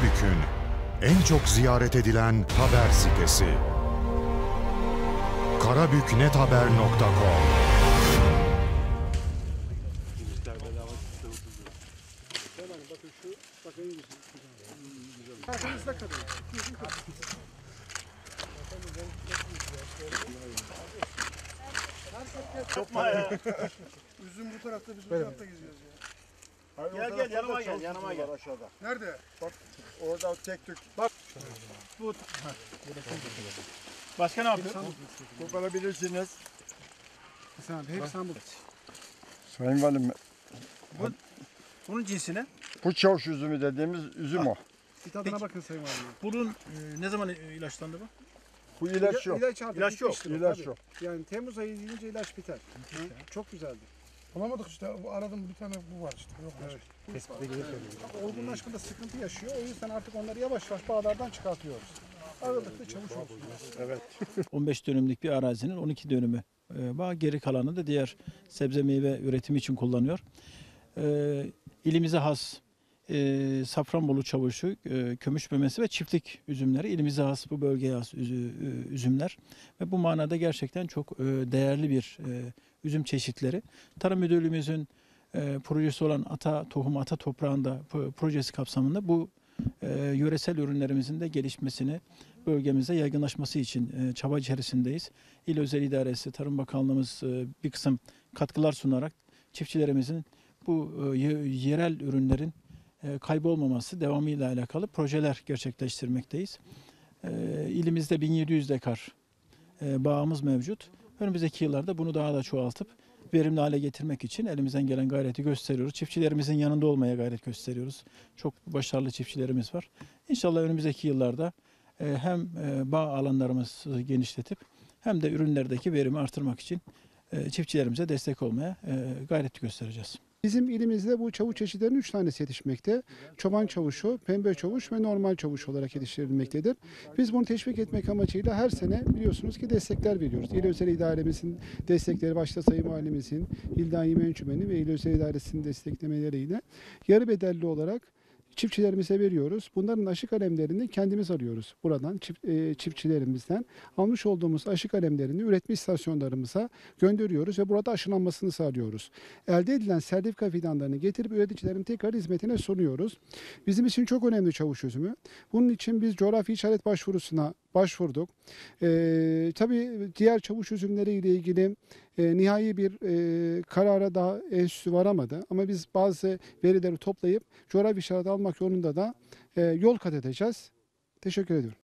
Karabük'ün en çok ziyaret edilen haber sitesi. karabüknethaber.com Üzüm bu tarafta biz bu tarafta geziyoruz ya. Gel gel yanıma gel yanıma gel. Aşağıda. Nerede? Orada tek tük. Bak. Bu. Başka ne yapıyor? Koparabilirsiniz. Sen hep sen bu. Sayın Valim, Bunun cinsi ne? bu çavuş üzümü dediğimiz üzüm o. Bir tadına Peki. bakın Sayın Valim. Bunun e, ne zaman e, ilaçlandı bu? Bu ilaç yok. İlaç, aldık, İlaç yok, ilaç yok. Yani Temmuz ayı deyince ilaç biter. Hı? Çok güzeldi. Bulamadık işte. Bu aradım bir tane bu var işte. Yok. Ama Olgunlaşmada sıkıntı yaşıyor. O yüzden artık onları yavaş yavaş bağlardan çıkartıyoruz. Aralıklı çavuş olsun. 15 dönümlük bir arazinin 12 dönümü e, bağ, geri kalanı da diğer sebze meyve üretimi için kullanıyor. E, ilimize has e, Safranbolu çavuşu, e, kömüş memesi ve çiftlik üzümleri ilimize has bu bölgeye has üzü- e, üzümler ve bu manada gerçekten çok e, değerli bir e, üzüm çeşitleri. Tarım Müdürlüğümüzün e, projesi olan Ata Tohum Ata Toprağında pro- projesi kapsamında bu e, yöresel ürünlerimizin de gelişmesini bölgemize yaygınlaşması için e, çaba içerisindeyiz. İl Özel İdaresi, Tarım Bakanlığımız e, bir kısım katkılar sunarak çiftçilerimizin bu e, ye- yerel ürünlerin kaybolmaması devamıyla alakalı projeler gerçekleştirmekteyiz. E, İlimizde 1700 dekar e, bağımız mevcut. Önümüzdeki yıllarda bunu daha da çoğaltıp verimli hale getirmek için elimizden gelen gayreti gösteriyoruz. Çiftçilerimizin yanında olmaya gayret gösteriyoruz. Çok başarılı çiftçilerimiz var. İnşallah önümüzdeki yıllarda e, hem e, bağ alanlarımızı genişletip hem de ürünlerdeki verimi artırmak için e, çiftçilerimize destek olmaya e, gayret göstereceğiz. Bizim ilimizde bu çavuş çeşitlerinin 3 tanesi yetişmekte. Çoban çavuşu, pembe çavuş ve normal çavuş olarak yetiştirilmektedir. Biz bunu teşvik etmek amacıyla her sene biliyorsunuz ki destekler veriyoruz. İl Özel İdaremizin destekleri başta Sayın Valimizin, İl Daimi Encümeni ve İl Özel İdaresinin desteklemeleriyle yarı bedelli olarak çiftçilerimize veriyoruz. Bunların aşı kalemlerini kendimiz alıyoruz. Buradan çift- e, çiftçilerimizden almış olduğumuz aşı kalemlerini üretme istasyonlarımıza gönderiyoruz ve burada aşılanmasını sağlıyoruz. Elde edilen sertifika fidanlarını getirip üreticilerin tekrar hizmetine sunuyoruz. Bizim için çok önemli çavuş üzümü. Bunun için biz coğrafi işaret başvurusuna başvurduk. Ee, tabii diğer çavuş üzümleri ile ilgili e, nihai bir e, karara daha enstitü varamadı. Ama biz bazı verileri toplayıp coğrafi işaret almak yolunda da e, yol kat edeceğiz. Teşekkür ediyorum.